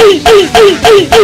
ay ay ay ay